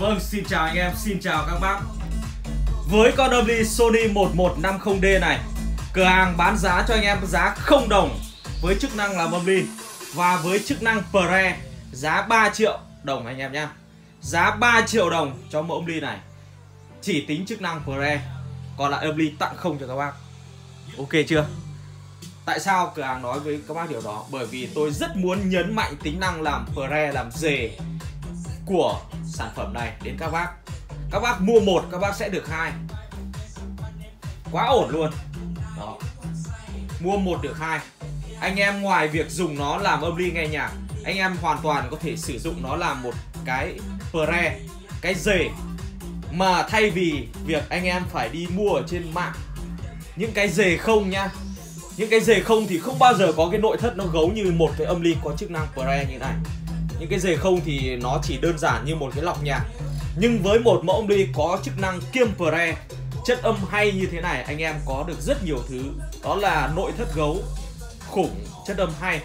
Vâng, xin chào anh em, xin chào các bác Với con âm ly Sony 1150D này Cửa hàng bán giá cho anh em giá không đồng Với chức năng là âm ly Và với chức năng Pre Giá 3 triệu đồng anh em nhé Giá 3 triệu đồng cho mẫu âm ly này Chỉ tính chức năng Pre Còn lại âm ly tặng không cho các bác Ok chưa? Tại sao cửa hàng nói với các bác điều đó? Bởi vì tôi rất muốn nhấn mạnh tính năng làm pre, làm dề của sản phẩm này đến các bác. Các bác mua một, các bác sẽ được hai. Quá ổn luôn. Đó. Mua một được hai. Anh em ngoài việc dùng nó làm âm ly nghe nhạc, Anh em hoàn toàn có thể sử dụng nó làm một cái pre, Cái dề Mà thay vì việc anh em phải đi mua ở trên mạng Những cái dề không nhá, những cái dề không thì không bao giờ có cái nội thất nó gấu như một cái âm ly có chức năng pre như này những cái dề không thì nó chỉ đơn giản như một cái lọc nhạc. Nhưng với một mẫu đi có chức năng kiêm pre, chất âm hay như thế này, anh em có được rất nhiều thứ. Đó là nội thất gấu, khủng, chất âm hay.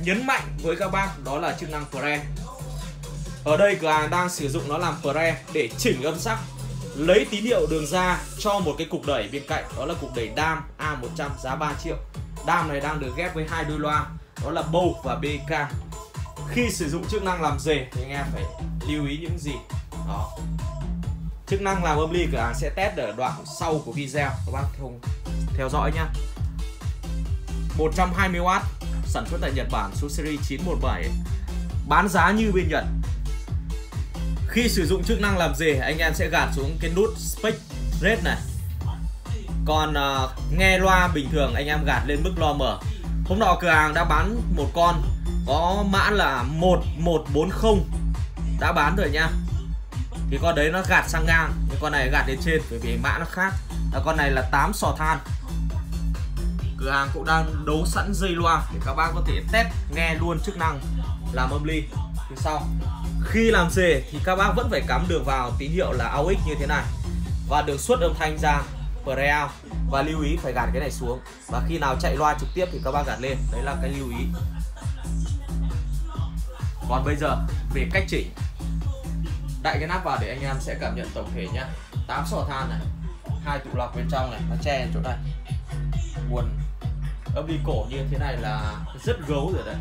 Nhấn mạnh với các bác, đó là chức năng pre. Ở đây cửa hàng đang sử dụng nó làm pre để chỉnh âm sắc, lấy tín hiệu đường ra cho một cái cục đẩy bên cạnh, đó là cục đẩy đam A100 giá 3 triệu. Đam này đang được ghép với hai đôi loa đó là bầu và BK khi sử dụng chức năng làm rề thì anh em phải lưu ý những gì? Đó. Chức năng làm âm ly cửa hàng sẽ test ở đoạn sau của video. Các bác không theo dõi nhá. 120W sản xuất tại Nhật Bản số series 917 bán giá như bên Nhật. Khi sử dụng chức năng làm rề anh em sẽ gạt xuống cái nút spec rate này. Còn uh, nghe loa bình thường anh em gạt lên mức lo mở hôm nọ cửa hàng đã bán một con, có mã là 1140 đã bán rồi nha. Thì con đấy nó gạt sang ngang nhưng con này gạt lên trên, bởi vì mã nó khác. Là con này là 8 sò than. Cửa hàng cũng đang đấu sẵn dây loa để các bác có thể test nghe luôn chức năng làm âm ly. Thì sau, khi làm rề thì các bác vẫn phải cắm đường vào tín hiệu là AUX như thế này. Và được xuất âm thanh ra preamp và lưu ý, phải gạt cái này xuống. Và khi nào chạy loa trực tiếp thì các bác gạt lên. Đấy là cái lưu ý. Còn bây giờ, về cách chỉnh. Đại cái nắp vào để anh em sẽ cảm nhận tổng thể nhá. 8 sò than này, hai tủ lọc bên trong này, nó che chỗ này. Nguồn âm đi cổ như thế này là rất gấu rồi đấy.